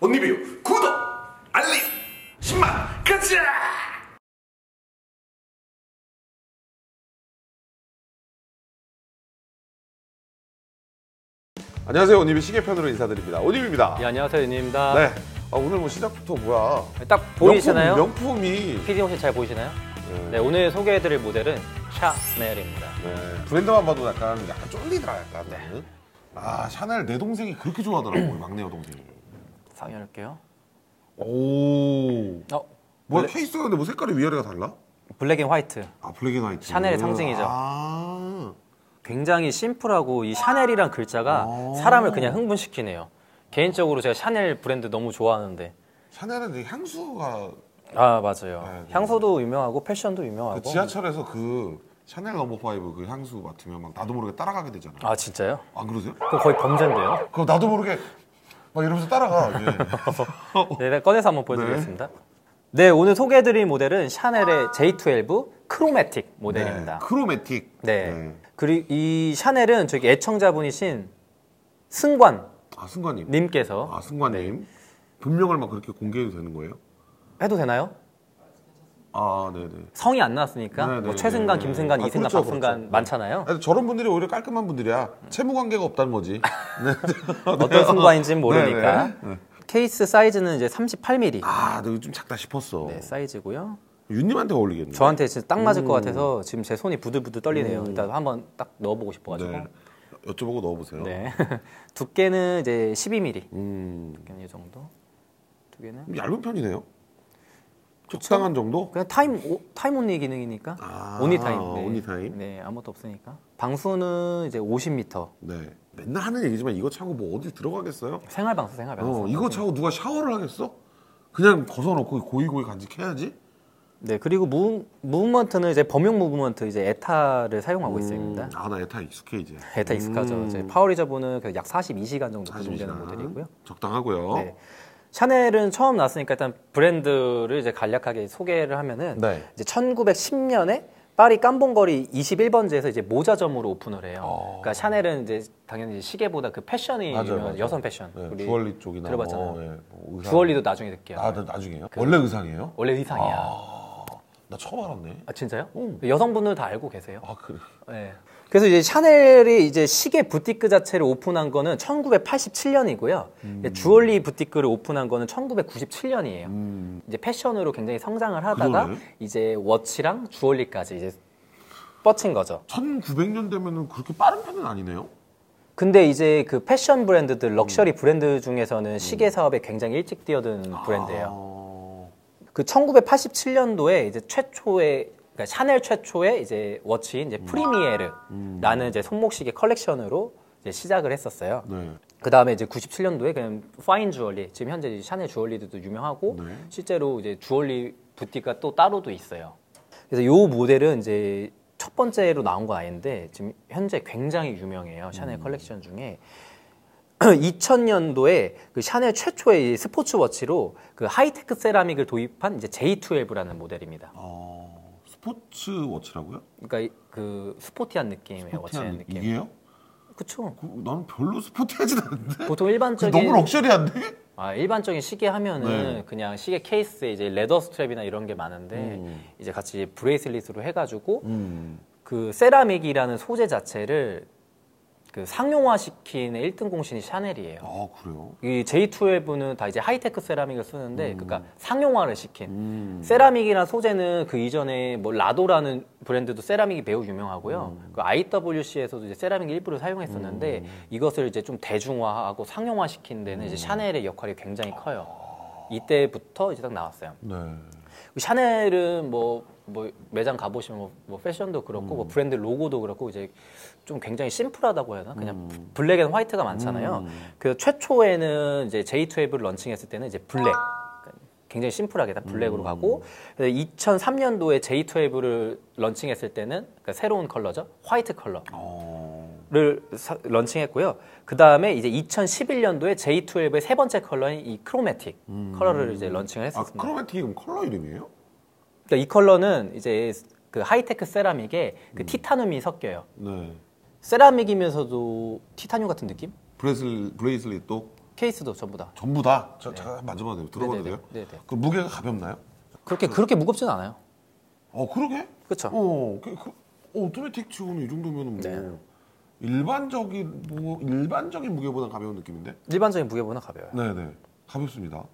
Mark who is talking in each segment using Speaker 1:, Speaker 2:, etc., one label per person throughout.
Speaker 1: 온리뷰 구독 알림 10만 가자 안녕하세요 온리뷰 시계편으로 인사드립니다 온리뷰입니다
Speaker 2: 예, 안녕하세요, 윤입니다.
Speaker 1: 네 아, 오늘 뭐 시작부터 뭐야
Speaker 2: 딱 보이시나요?
Speaker 1: 명품, 명품이
Speaker 2: PD 혹시 잘 보이시나요?
Speaker 1: 네.
Speaker 2: 네, 오늘 소개해드릴 모델은 샤넬입니다.
Speaker 1: 네, 브랜드만 봐도 약간 약간 쫄리더라 약간
Speaker 2: 네.
Speaker 1: 아 샤넬 내 동생이 그렇게 좋아하더라고 우리 막내 여동생이
Speaker 2: 상열할게요.
Speaker 1: 오
Speaker 2: 어,
Speaker 1: 뭐야
Speaker 2: black,
Speaker 1: 케이스가 근데 뭐 색깔이 위아래가 달라?
Speaker 2: black and white.
Speaker 1: 아 black and white
Speaker 2: 샤넬의 상징이죠.
Speaker 1: 아
Speaker 2: 굉장히 심플하고 이 샤넬이란 글자가
Speaker 1: 오.
Speaker 2: 사람을 그냥 흥분시키네요. 개인적으로 제가 샤넬 브랜드 너무 좋아하는데.
Speaker 1: 샤넬은 이제 향수가
Speaker 2: 아, 맞아요.
Speaker 1: 네, 네.
Speaker 2: 향수도 유명하고 패션도 유명하고.
Speaker 1: 그 지하철에서 그 샤넬 number five 그 향수 맡으면 막 나도 모르게 따라가게 되잖아.
Speaker 2: 아, 진짜요?
Speaker 1: 안 그러세요?
Speaker 2: 그거 거의 범죄인데요?
Speaker 1: 그거 나도 모르게 막 이러면서 따라가. 예.
Speaker 2: 네, 네, 꺼내서 한번 보여드리겠습니다. 네, 오늘 소개해드릴 모델은 샤넬의 J12 크로매틱 모델입니다.
Speaker 1: 네, 크로매틱.
Speaker 2: 네. 그리고 이 샤넬은 저기 애청자분이신 승관
Speaker 1: 아 승관님.
Speaker 2: 님께서
Speaker 1: 아 승관님. 본명을 막 그렇게 공개해도 되는 거예요?
Speaker 2: 해도 되나요?
Speaker 1: 아 네네.
Speaker 2: 성이 안 나왔으니까
Speaker 1: 네, 네,
Speaker 2: 뭐 최승관,
Speaker 1: 네.
Speaker 2: 김승관,
Speaker 1: 아,
Speaker 2: 이승관,
Speaker 1: 그렇죠,
Speaker 2: 박승관
Speaker 1: 그렇죠.
Speaker 2: 많잖아요.
Speaker 1: 아니, 저런 분들이 오히려 깔끔한 분들이야. 채무 관계가 없다는 거지. 네.
Speaker 2: 어떤 승관인지는 모르니까.
Speaker 1: 네, 네.
Speaker 2: 케이스 사이즈는 이제 38mm
Speaker 1: 아, 좀 작다 싶었어.
Speaker 2: 네, 사이즈고요.
Speaker 1: 윤님한테 어울리겠네.
Speaker 2: 저한테 진짜 딱 맞을 것
Speaker 1: 음.
Speaker 2: 같아서 지금 제 손이 부들부들 떨리네요. 일단 한번 딱 넣어보고 싶어가지고.
Speaker 1: 네. 여쭤보고 넣어보세요.
Speaker 2: 네. 두께는 이제 12mm.
Speaker 1: 음,
Speaker 2: 두께는 이 정도. 두께는
Speaker 1: 얇은 편이네요. 적당한 정도?
Speaker 2: 그냥 time 오, time only 기능이니까
Speaker 1: 아,
Speaker 2: only time. 네.
Speaker 1: only time.
Speaker 2: 네, 아무것도 없으니까. 방수는 이제 50m.
Speaker 1: 네. 맨날 하는 얘기지만 이거 차고 뭐 어디 들어가겠어요?
Speaker 2: 생활 방수, 생활 방수.
Speaker 1: 어, 이거 차고 누가 샤워를 하겠어? 그냥 벗어놓고 고이고이 간직해야지.
Speaker 2: 네, 그리고 무, movement는 이제 범용 movement 이제 에타를 사용하고 있습니다.
Speaker 1: 아, 나 에타 익숙해 이제.
Speaker 2: 에타 익숙하죠.
Speaker 1: 음,
Speaker 2: 이제 power reserve는 그 약 42시간 정도
Speaker 1: 42시간.
Speaker 2: 구동되는 모델이고요.
Speaker 1: 적당하고요.
Speaker 2: 네. 샤넬은 처음 나왔으니까 일단 브랜드를 이제 간략하게 소개를 하면은
Speaker 1: 네.
Speaker 2: 이제 1910년에 파리 깜봉거리 21번지에서 이제 모자점으로 오픈을 해요.
Speaker 1: 어.
Speaker 2: 그러니까 샤넬은 이제 당연히 시계보다 그 패션이
Speaker 1: 맞아요, 맞아요.
Speaker 2: 여성 패션.
Speaker 1: 네, 주얼리 쪽이나
Speaker 2: 들어봤잖아요.
Speaker 1: 뭐, 예, 뭐.
Speaker 2: 주얼리도 나중에 듣게요.
Speaker 1: 아, 나 나중에요? 원래 의상이에요?
Speaker 2: 원래 의상이야. 아,
Speaker 1: 아, 나 처음 알았네.
Speaker 2: 진짜요?
Speaker 1: 응.
Speaker 2: 여성분들 다 알고 계세요.
Speaker 1: 아, 그래.
Speaker 2: 네. 그래서 이제 샤넬이 이제 시계 부티크 자체를 오픈한 거는 1987년이고요. 주얼리 부티크를 오픈한 거는 1997년이에요.
Speaker 1: 음,
Speaker 2: 이제 패션으로 굉장히 성장을 하다가
Speaker 1: 그러네.
Speaker 2: 이제 watch랑 jewelry까지 이제 뻗친 거죠.
Speaker 1: 1900년 되면은 그렇게 빠른 편은 아니네요.
Speaker 2: 근데 이제 그 패션 브랜드들, 럭셔리 브랜드 중에서는 시계 사업에 굉장히 일찍 뛰어든 브랜드예요.
Speaker 1: 아,
Speaker 2: 그 1987년도에 이제 최초의 그러니까 샤넬 최초의 이제 watch인 이제 프리미에르라는 이제 손목시계 컬렉션으로 이제 시작을 했었어요.
Speaker 1: 네.
Speaker 2: 그 다음에 이제 97년도에 그냥 fine jewelry 지금 현재 이제 샤넬 jewelry들도 유명하고
Speaker 1: 네.
Speaker 2: 실제로 이제 주얼리 부티가 또 따로도 있어요. 그래서 요 모델은 이제 첫 번째로 나온 건 아닌데 지금 현재 굉장히 유명해요. 샤넬 컬렉션 중에 2000년도에 그 샤넬 최초의 이 스포츠 워치로 그 하이테크 세라믹을 도입한 이제 J12라는 모델입니다.
Speaker 1: 아, 스포츠 워치라고요?
Speaker 2: 그러니까 이- 그 스포티한 느낌의
Speaker 1: 스포티한
Speaker 2: 느낌.
Speaker 1: 이게요?
Speaker 2: 그쵸.
Speaker 1: 그, 나는 별로 스포티하진 않은데.
Speaker 2: 보통
Speaker 1: 그
Speaker 2: 일반적인
Speaker 1: 너무 luxury한데?
Speaker 2: 아, 일반적인 시계 하면은
Speaker 1: 네.
Speaker 2: 그냥 시계 케이스에 이제 leather strap이나 이런 게 많은데
Speaker 1: 음.
Speaker 2: 이제 같이 bracelet으로 해가지고
Speaker 1: 음.
Speaker 2: 그 세라믹이라는 소재 자체를 그 상용화시킨 1등 공신이 샤넬이에요.
Speaker 1: 아, 그래요?
Speaker 2: 이 J12는 다 이제 하이테크 세라믹을 쓰는데 그러니까 상용화를 시킨
Speaker 1: 음.
Speaker 2: 세라믹이라는 소재는 그 이전에 뭐 라도라는 브랜드도 세라믹이 매우 유명하고요.
Speaker 1: 음.
Speaker 2: 그 IWC에서도 이제 세라믹 일부를 사용했었는데 이것을 이제 좀 대중화하고 상용화시킨 데는
Speaker 1: 음.
Speaker 2: 이제 샤넬의 역할이 굉장히 커요. 이때부터 이제 딱 나왔어요.
Speaker 1: 네.
Speaker 2: 샤넬은 뭐, 뭐 매장 가보시면 뭐, 뭐 패션도 그렇고 뭐 브랜드 로고도 그렇고 이제 좀 굉장히 심플하다고 해야 되나? 그냥 black and white가 많잖아요. 그래서 최초에는 이제 J12를 launching했을 때는 이제 black. 그러니까 굉장히 심플하게 다 black으로 가고 2003년도에 J12를 launching했을 때는 그러니까 새로운 컬러죠. white 컬러.
Speaker 1: 어.
Speaker 2: 를 사- launching했고요. 그 다음에 이제 2011년도에 J12의 세 번째 컬러인 이 크로매틱 컬러를 이제 launching을
Speaker 1: 아,
Speaker 2: 했었습니다.
Speaker 1: 크로매틱이 그럼 컬러 이름이에요?
Speaker 2: 그러니까 이 컬러는 이제 그 하이테크 세라믹에 그 티타늄이 섞여요.
Speaker 1: 네.
Speaker 2: 세라믹이면서도 티타늄 같은 느낌?
Speaker 1: brace, bracelet도?
Speaker 2: 케이스도 전부 다.
Speaker 1: 전부 다? 저, 제가 한번 만져봐도 돼요? 들어봐도
Speaker 2: 네네네.
Speaker 1: 돼요?
Speaker 2: 네네.
Speaker 1: 그 무게가 가볍나요?
Speaker 2: 그렇게 그렇게 무겁진 않아요.
Speaker 1: 어, 그러게?
Speaker 2: 그렇죠.
Speaker 1: 어, 그, 그, 어, automatic 치고는 이 정도면은 뭐
Speaker 2: 네.
Speaker 1: 일반적인 무, 일반적인 무게보다 가벼운 느낌인데?
Speaker 2: 일반적인 무게보다 가벼워요.
Speaker 1: 네네 가볍습니다.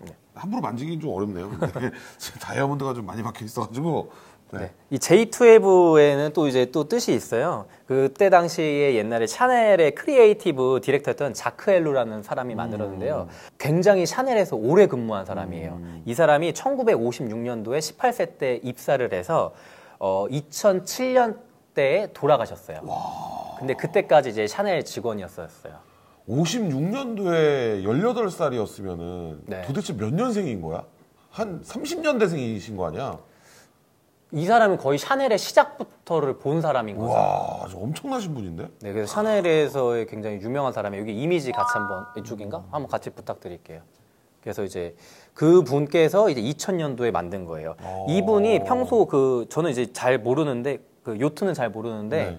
Speaker 2: 네.
Speaker 1: 함부로 만지기는 좀 어렵네요. 근데 다이아몬드가 좀 많이 박혀 있어가지고 네.
Speaker 2: 네. 이 J12에는 또 이제 또 뜻이 있어요. 그때 당시에 옛날에 샤넬의 creative director였던 자크 엘루라는 사람이 만들었는데요. 굉장히 샤넬에서 오래 근무한 사람이에요. 이 사람이 1956년도에 18세 때 입사를 해서 어, 2007년대에 돌아가셨어요. 근데 그때까지 이제 샤넬 직원이었어요.
Speaker 1: 56년도에 18살이었으면은
Speaker 2: 네.
Speaker 1: 도대체 몇 년생인 거야? 한 30년대생이신 거 아니야?
Speaker 2: 이 사람은 거의 샤넬의 시작부터를 본 사람인 거죠.
Speaker 1: 와, 저 엄청나신 분인데?
Speaker 2: 네, 그래서 샤넬에서의 굉장히 유명한 사람이 여기 이미지 같이 한번 이쪽인가 한번 같이 부탁드릴게요. 그래서 이제 그 분께서 이제 2000년도에 만든 거예요.
Speaker 1: 어.
Speaker 2: 이분이 평소 그 저는 이제 잘 모르는데 그 요트는 잘 모르는데
Speaker 1: 네.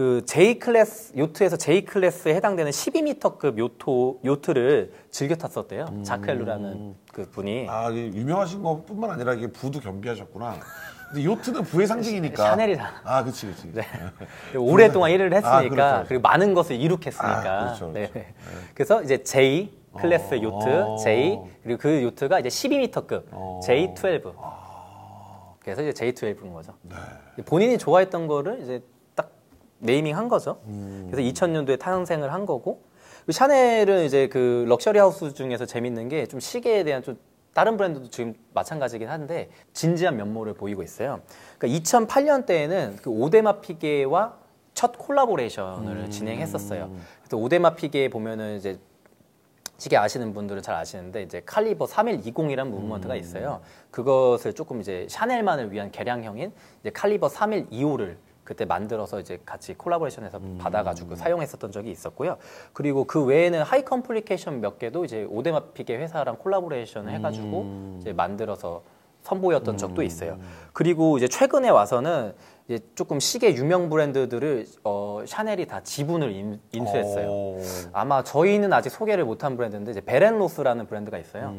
Speaker 2: 그 J 클래스 요트에서 J 클래스에 해당되는 12m급 요트 요트를 즐겨 탔었대요. 자크엘루라는 그 분이
Speaker 1: 아, 유명하신 것뿐만 아니라 이게 부도 겸비하셨구나. 근데 요트는 부의 상징이니까.
Speaker 2: 샤넬이잖아.
Speaker 1: 아, 그치, 그치.
Speaker 2: 네. 오랫동안 일을 했으니까
Speaker 1: 아, 그렇죠.
Speaker 2: 그리고 많은 것을 이룩했으니까
Speaker 1: 아, 그렇죠,
Speaker 2: 네. 그래서 이제 J class
Speaker 1: 어.
Speaker 2: 요트
Speaker 1: 어.
Speaker 2: J 그리고 그 요트가 이제 12m급
Speaker 1: 어.
Speaker 2: J12 그래서 이제 J12인 거죠 본인이 좋아했던 거를 이제 딱 naming한 거죠
Speaker 1: 음.
Speaker 2: 그래서 2000년도에 탄생을 한 거고 그 샤넬은 이제 그 luxury house 중에서 재밌는 게 좀 시계에 대한 좀 다른 브랜드도 지금 마찬가지긴 한데 진지한 면모를 보이고 있어요. 그러니까 2008년대에는 그 오데마 피게와 첫 collaboration을
Speaker 1: 음.
Speaker 2: 진행했었어요. 그래서 오데마 피게 보면은 이제 시계 아시는 분들은 잘 아시는데 이제 caliber 3120이라는 movement가 있어요. 그것을 조금 이제 샤넬만을 위한 개량형인 이제 caliber 3125를 그때 만들어서 이제 같이 collaboration해서 받아가지고 사용했었던 적이 있었고요. 그리고 그 외에는 high complication 몇 개도 이제 오데마 피게 회사랑 collaboration을 해가지고 이제 만들어서 선보였던 적도 있어요. 그리고 이제 최근에 와서는 이제 조금 시계 유명 브랜드들을 어, 샤넬이 다 지분을 인, 인수했어요.
Speaker 1: 어.
Speaker 2: 아마 저희는 아직 소개를 못한 브랜드인데 이제 벨앤로스라는 브랜드가 있어요.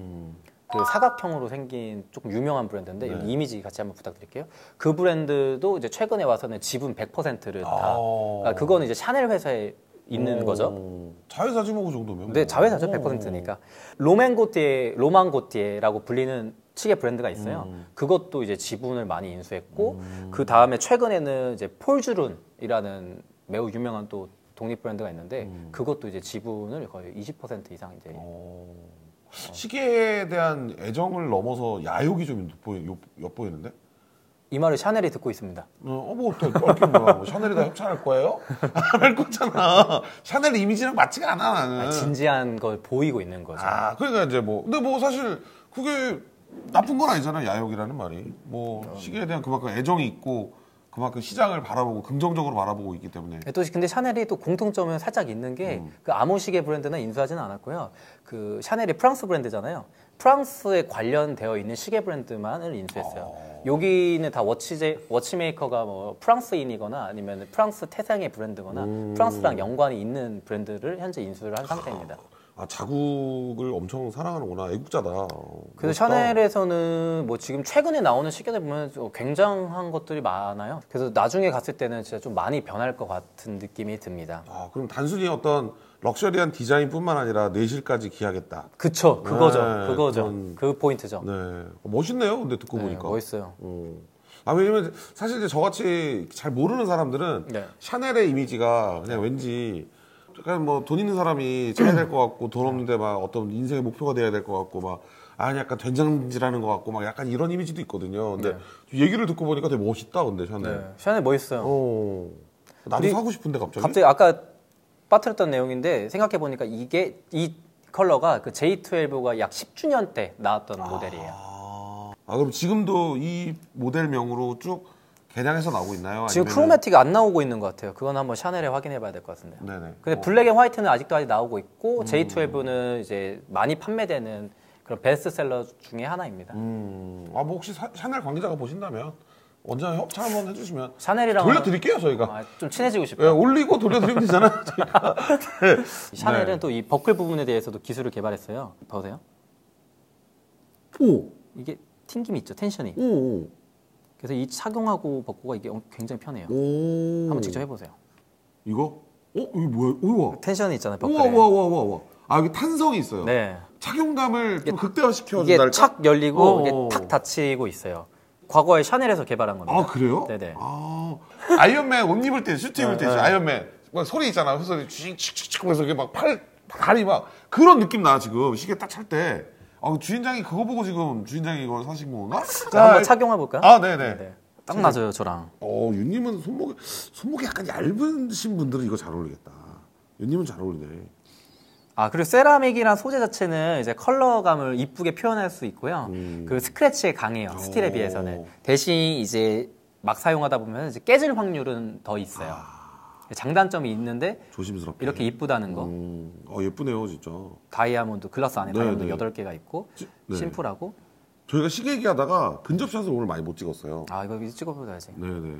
Speaker 1: 음.
Speaker 2: 그 사각형으로 생긴 조금 유명한 브랜드인데
Speaker 1: 네.
Speaker 2: 여기 이미지 같이 한번 부탁드릴게요. 그 브랜드도 이제 최근에 와서는 지분 100%를 다.
Speaker 1: 아.
Speaker 2: 그러니까 그거는 이제 샤넬 회사에 있는 거죠.
Speaker 1: 어. 자회사지 뭐그 정도면.
Speaker 2: 네,
Speaker 1: 뭐.
Speaker 2: 자회사죠,
Speaker 1: 어.
Speaker 2: 100%니까. 로맹고티에, 로망고티에라고 불리는 시계 브랜드가 있어요.
Speaker 1: 음.
Speaker 2: 그것도 이제 지분을 많이 인수했고, 그 다음에 최근에는 이제 폴주룬이라는 매우 유명한 또 독립 브랜드가 있는데,
Speaker 1: 음.
Speaker 2: 그것도 이제 지분을 거의 20% 이상 이제.
Speaker 1: 어. 시계에 대한 애정을 넘어서 야욕이 좀 돋보이, 엿- 엿보이는데?
Speaker 2: 이 말을 샤넬이 듣고 있습니다.
Speaker 1: 어, 뭐, 어떻게, 어떻게 뭐야. 뭐 샤넬이 다 협찬할 거예요? 안 할 거잖아. 샤넬 이미지랑 맞지가 않아, 나는.
Speaker 2: 아니, 진지한 걸 보이고 있는 거죠.
Speaker 1: 아, 그러니까 이제 뭐. 근데 뭐 사실 그게 나쁜 건 아니잖아, 야욕이라는 말이. 뭐, 시계에 대한 그만큼 애정이 있고, 그만큼 시장을 바라보고, 긍정적으로 바라보고 있기 때문에.
Speaker 2: 또 근데 샤넬이 또 공통점은 살짝 있는 게
Speaker 1: 음.
Speaker 2: 그 아모시계 브랜드는 인수하지는 않았고요. 그 샤넬이 프랑스 브랜드잖아요. 프랑스에 관련되어 있는 시계 브랜드만을 인수했어요.
Speaker 1: 어.
Speaker 2: 여기는 다 워치제 워치메이커가 뭐 프랑스인이거나 아니면 프랑스 태생의 브랜드거나
Speaker 1: 음.
Speaker 2: 프랑스랑 연관이 있는 브랜드를 현재 인수를 한 상태입니다.
Speaker 1: 아, 자국을 엄청 사랑하는구나. 애국자다. 어,
Speaker 2: 그래서. 샤넬에서는 뭐 지금 최근에 나오는 시계들 보면 좀 굉장한 것들이 많아요. 그래서 나중에 갔을 때는 진짜 좀 많이 변할 것 같은 느낌이 듭니다.
Speaker 1: 아, 그럼 단순히 어떤 럭셔리한 디자인뿐만 아니라 내실까지 기하겠다.
Speaker 2: 그쵸, 그거죠,
Speaker 1: 네,
Speaker 2: 그거죠,
Speaker 1: 그런-
Speaker 2: 그 포인트죠.
Speaker 1: 네. 어, 멋있네요. 근데 듣고
Speaker 2: 네,
Speaker 1: 보니까.
Speaker 2: 멋있어요.
Speaker 1: 어. 아, 왜냐면 사실 이제 저같이 잘 모르는 사람들은
Speaker 2: 네.
Speaker 1: 샤넬의 이미지가 그냥 왠지 약간 뭐 돈 있는 사람이 차야 될 것 같고 돈 없는데 막 어떤 인생의 목표가 돼야 될 것 같고 막 아, 약간 된장질하는 것 같고 막 약간 이런 이미지도 있거든요. 근데 얘기를 듣고 보니까 되게 멋있다, 근데 샤넬.
Speaker 2: 네, 샤넬 멋있어요.
Speaker 1: 어. 나도 사고 싶은데 갑자기.
Speaker 2: 갑자기 아까 빠뜨렸던 내용인데 생각해 보니까 이게 이 컬러가 그 J12가 약 10주년 때 나왔던 모델이에요.
Speaker 1: 아, 아, 그럼 지금도 이 모델명으로 쭉 개량해서 나오고 있나요?
Speaker 2: 지금
Speaker 1: 아니면은-
Speaker 2: 크로매틱 안 나오고 있는 것 같아요. 그건 한번 샤넬에 확인해 봐야 될 것 같은데요.
Speaker 1: 네네.
Speaker 2: 근데
Speaker 1: 어.
Speaker 2: black and white는 아직도 아직 나오고 있고 J12는 이제 많이 판매되는 그런 베스트셀러 중에 하나입니다.
Speaker 1: 음, 아, 뭐 혹시 사- 샤넬 관계자가 보신다면 언제 협찬 한번 해주시면
Speaker 2: 샤넬이랑
Speaker 1: 돌려드릴게요 저희가.
Speaker 2: 아, 좀 친해지고 싶어요.
Speaker 1: 예, 올리고 돌려드리면 되잖아요. 네.
Speaker 2: 샤넬은
Speaker 1: 네.
Speaker 2: 또이 버클 부분에 대해서도 기술을 개발했어요. 보세요.
Speaker 1: 오,
Speaker 2: 이게 튕김이 있죠. 텐션이.
Speaker 1: 오,
Speaker 2: 그래서 이 착용하고 벗고가 이게 굉장히 편해요.
Speaker 1: 오.
Speaker 2: 한번 직접 해보세요.
Speaker 1: 이거? 어, 이거 뭐야? 우와.
Speaker 2: 텐션이 있잖아요.
Speaker 1: 우와. 우와, 우와, 우와, 우와. 아, 여기 탄성이 있어요.
Speaker 2: 네.
Speaker 1: 착용감을 좀 극대화시켜
Speaker 2: 이게
Speaker 1: 준달까?
Speaker 2: 착 열리고
Speaker 1: 어,
Speaker 2: 이게
Speaker 1: 어.
Speaker 2: 탁 닫히고 있어요. 과거에 샤넬에서 개발한 겁니다.
Speaker 1: 아, 그래요?
Speaker 2: 네네.
Speaker 1: 아, 아이언맨 옷 입을 때, 슈트 입을 때,
Speaker 2: 네, 네.
Speaker 1: 아이언맨. 막 소리 있잖아. 그 소리 칙칙칙 하면서 이게 막 팔, 다리 막 그런 느낌 나, 지금. 시계 딱 찰 때. 아, 주인장이 그거 보고 지금 주인장이 이거 사신 건가?
Speaker 2: 자, 한번 착용해 볼까요?
Speaker 1: 아, 네네.
Speaker 2: 네. 딱 맞아요, 저랑.
Speaker 1: 어, 윤님은 손목이, 손목이 약간 얇으신 분들은 이거 잘 어울리겠다. 윤님은 잘 어울리네.
Speaker 2: 아 그리고 세라믹이란 소재 자체는 이제 컬러감을 이쁘게 표현할 수 있고요. 그 스크래치에 강해요. 스틸에
Speaker 1: 오.
Speaker 2: 비해서는. 대신 이제 막 사용하다 보면 이제 깨질 확률은 더 있어요. 장단점이 있는데
Speaker 1: 조심스럽게.
Speaker 2: 이렇게 이쁘다는 거.
Speaker 1: 음, 어, 예쁘네요, 진짜.
Speaker 2: 다이아몬드 글라스 안에
Speaker 1: 네,
Speaker 2: 다이아몬드
Speaker 1: 네.
Speaker 2: 8 개가 있고
Speaker 1: 지- 네.
Speaker 2: 심플하고
Speaker 1: 저희가 시계 얘기하다가 근접샷을 오늘 많이 못 찍었어요.
Speaker 2: 아 이거 찍어보자야지.
Speaker 1: 네네.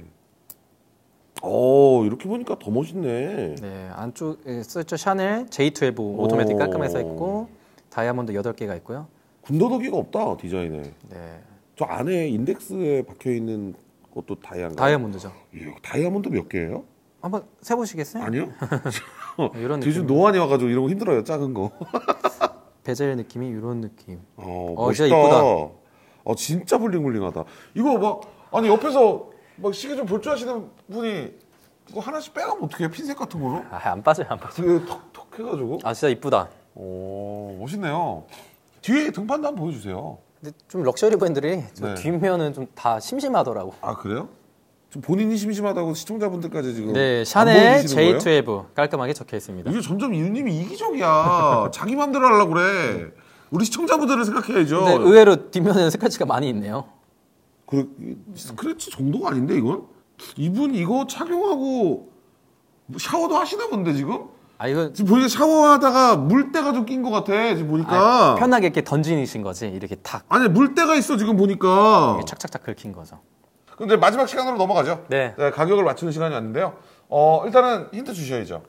Speaker 1: 어, 이렇게 보니까 더 멋있네.
Speaker 2: 네 안쪽에 써있죠 샤넬 J12 오토매틱
Speaker 1: 오.
Speaker 2: 깔끔하게 써 있고 다이아몬드 8 개가 있고요.
Speaker 1: 군더더기가 없다, 디자인에.
Speaker 2: 네
Speaker 1: 저 안에 인덱스에 박혀 있는 것도 다이아인가요?
Speaker 2: 다이아몬드죠.
Speaker 1: 이야, 다이아몬드 몇 개예요?
Speaker 2: 한번 세보시겠어요?
Speaker 1: 아니요.
Speaker 2: 이런 느낌.
Speaker 1: 노안이 와가지고 이런 거 힘들어요, 작은 거.
Speaker 2: 베젤 느낌이 이런 느낌.
Speaker 1: 어,
Speaker 2: 어,
Speaker 1: 멋있다.
Speaker 2: 진짜 이쁘다.
Speaker 1: 어, 진짜 블링블링하다. 이거 막, 아니, 옆에서 막 시계 좀 볼 줄 아시는 분이 이거 하나씩 빼가면 어떻게 해? 핀셋 같은 걸로?
Speaker 2: 아안 빠져요 안 빠져.
Speaker 1: 되게 톡톡 해가지고.
Speaker 2: 아 진짜 이쁘다.
Speaker 1: 오, 멋있네요. 뒤에 등판도 한번 보여주세요.
Speaker 2: 근데 좀 럭셔리 브랜드들이 저
Speaker 1: 네.
Speaker 2: 뒷면은 좀 다 심심하더라고.
Speaker 1: 아, 그래요? 좀 본인이 심심하다고 시청자분들까지 지금. 네안
Speaker 2: 샤넬
Speaker 1: 보여주시는 거예요?
Speaker 2: J12 깔끔하게 적혀 있습니다.
Speaker 1: 이게 점점 이유님이 이기적이야. 자기 맘대로 하려고 그래. 우리 시청자분들을 생각해야죠.
Speaker 2: 근데 의외로 뒷면에는 스크래치가 많이 있네요.
Speaker 1: 그 스크래치 정도가 아닌데 이건? 이분 이거 착용하고 샤워도 하시나 본데 지금?
Speaker 2: 아 이거
Speaker 1: 지금 보니까 샤워하다가 물때가 좀 낀 것 같아 지금 보니까
Speaker 2: 아, 편하게 이렇게 던지신 거지 이렇게 탁
Speaker 1: 아니 물때가 있어 지금 보니까
Speaker 2: 착착착 긁힌 거죠.
Speaker 1: 근데 마지막 시간으로 넘어가죠
Speaker 2: 네.
Speaker 1: 가격을 맞추는 시간이 왔는데요 어 일단은 힌트 주셔야죠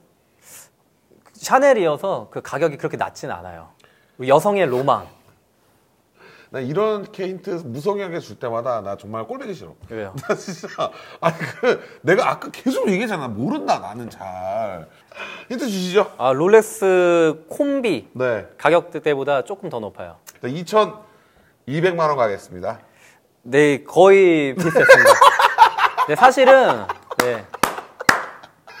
Speaker 2: 샤넬이어서 그 가격이 그렇게 낮진 않아요. 여성의 로망.
Speaker 1: 나 이렇게 힌트 무성하게 줄 때마다 나 정말 꼴보기 싫어
Speaker 2: 왜요?
Speaker 1: 나 진짜 아니 그 내가 아까 계속 얘기했잖아 모른다 나는 잘 힌트 주시죠
Speaker 2: 아 롤렉스 콤비
Speaker 1: 네
Speaker 2: 가격대보다 조금 더 높아요.
Speaker 1: 2,200만 원 가겠습니다
Speaker 2: 네, 거의 비슷했습니다. 네, 사실은 네.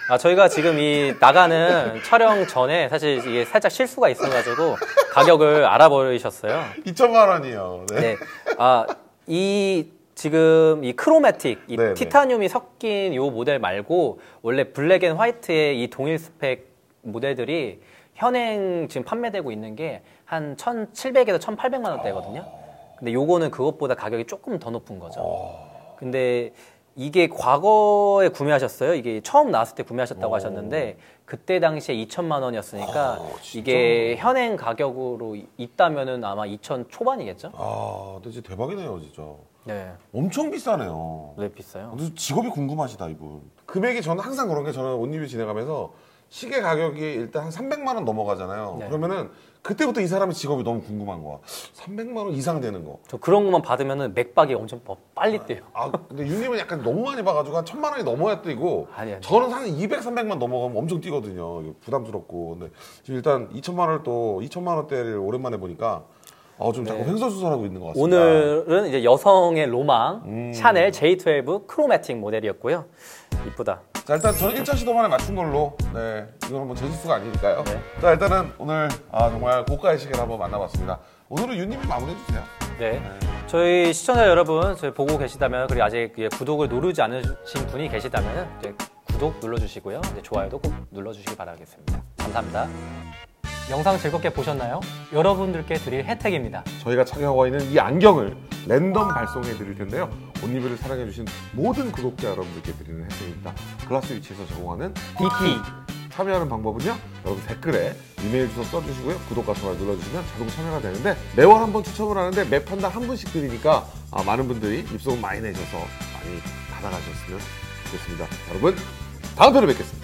Speaker 2: 아, 저희가 지금 이 나가는 촬영 전에 사실 이게 살짝 실수가 있어가지고 가격을 알아버리셨어요.
Speaker 1: 2천만 원이요 네.
Speaker 2: 네. 아, 이 지금 이 크로매틱, 이
Speaker 1: 네, 네.
Speaker 2: 티타늄이 섞인 요 모델 말고 원래 black and white의 이 동일 스펙 모델들이 현행 지금 판매되고 있는 게 한 1,700에서 1,800만 원대거든요. 근데 요거는 그것보다 가격이 조금 더 높은 거죠. 근데 이게 과거에 구매하셨어요? 이게 처음 나왔을 때 구매하셨다고 하셨는데 그때 당시에 2천만 원이었으니까 이게 현행 가격으로 있다면은 아마 2천 초반이겠죠?
Speaker 1: 아 근데 진짜 대박이네요 진짜
Speaker 2: 네.
Speaker 1: 엄청 비싸네요
Speaker 2: 네, 비싸요.
Speaker 1: 근데 직업이 궁금하시다 이분 금액이 저는 항상 그런 게 저는 옷 리뷰 진행하면서 시계 가격이 일단 한 300만 원 넘어가잖아요
Speaker 2: 네.
Speaker 1: 그러면은 그때부터 이 사람의 직업이 너무 궁금한 거야 300만 원 이상 되는 거
Speaker 2: 저 그런 것만 받으면은 맥박이 엄청 빠- 빨리 뛰어요.
Speaker 1: 아, 근데 윤님은 약간 너무 많이 봐가지고 한 천만 원이 넘어야 뛰고
Speaker 2: 아니, 아니.
Speaker 1: 저는 한 200, 300만 넘어가면 엄청 뛰거든요. 부담스럽고. 근데 지금 일단 2천만 원을 또 2천만 원대를 오랜만에 보니까 어, 좀 자꾸 횡설수설하고 있는 것 같습니다.
Speaker 2: 네. 오늘은 이제 여성의 로망 샤넬 J12 크로매틱 모델이었고요. 이쁘다.
Speaker 1: 자, 일단 저는 1차 시도 만에 맞춘 걸로 네, 이건 뭐제 실수가 아니니까요.
Speaker 2: 네.
Speaker 1: 자, 일단은 오늘 아, 정말 고가의 시계를 한번 만나봤습니다. 오늘은 윤님이 마무리해 주세요.
Speaker 2: 네. 저희 시청자 여러분, 저희 보고 계시다면, 그리고 아직 예, 구독을 누르지 않으신 분이 계시다면, 이제 구독 눌러주시고요. 이제 좋아요도 꼭 눌러주시기 바라겠습니다. 감사합니다. 영상 즐겁게 보셨나요? 여러분들께 드릴 혜택입니다.
Speaker 1: 저희가 착용하고 있는 이 안경을 랜덤 발송해 드릴 텐데요. 온리뷰를 사랑해 주신 모든 구독자 여러분들께 드리는 혜택입니다. 글라스 위치에서 제공하는
Speaker 2: DT.
Speaker 1: 참여하는 방법은요. 여러분 댓글에 이메일 주소 써주시고요. 구독과 좋아요 눌러주시면 자동 참여가 되는데 매월 한 번 추첨을 하는데 매 판당 한 분씩 드리니까 아, 많은 분들이 입소문 많이 내셔서 아, 많이 받아가셨으면 좋겠습니다. 여러분 다음 편에 뵙겠습니다.